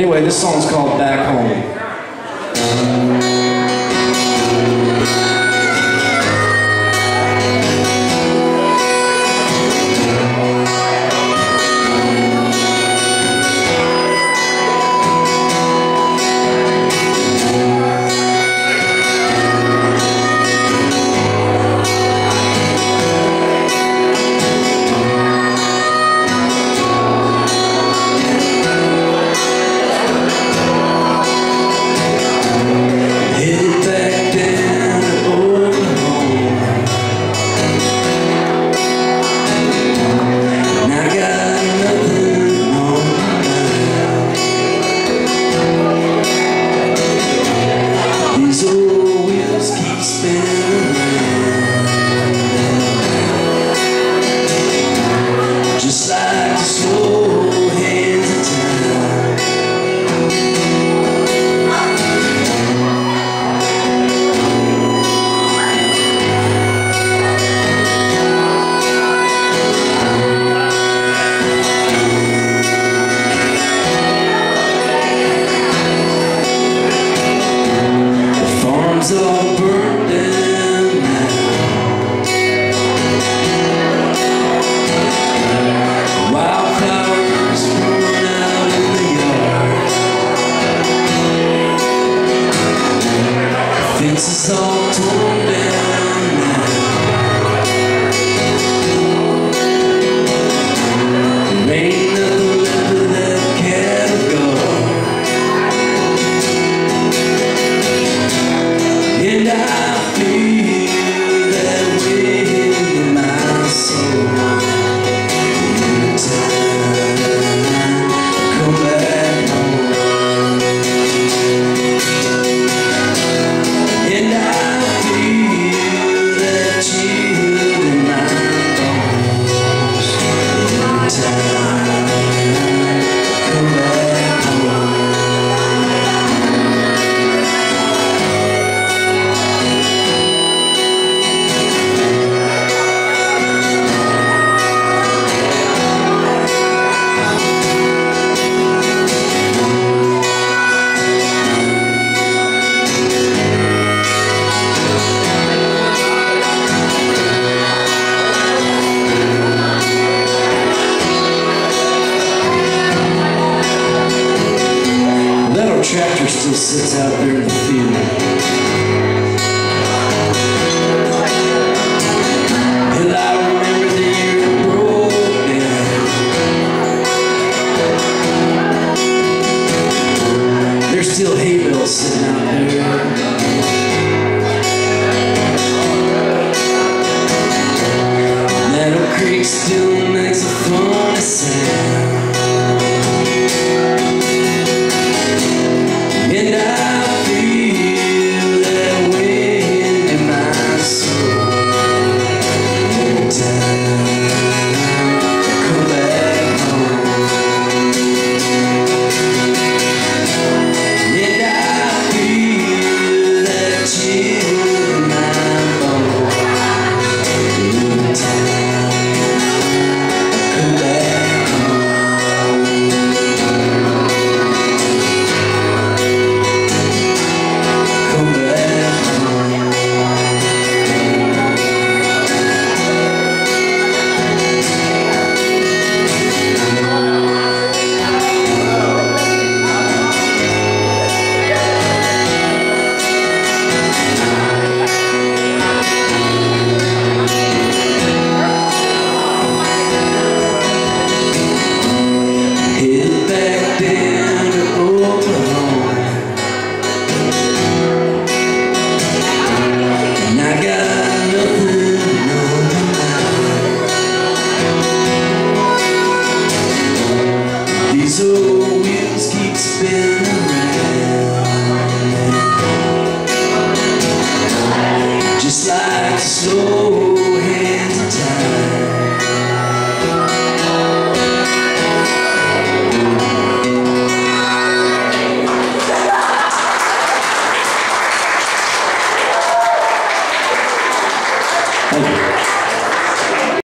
Anyway, this song's called Back Home. Faces all torn. tractor still sits out there in the field. These old wheels keep spinning around. Just like slow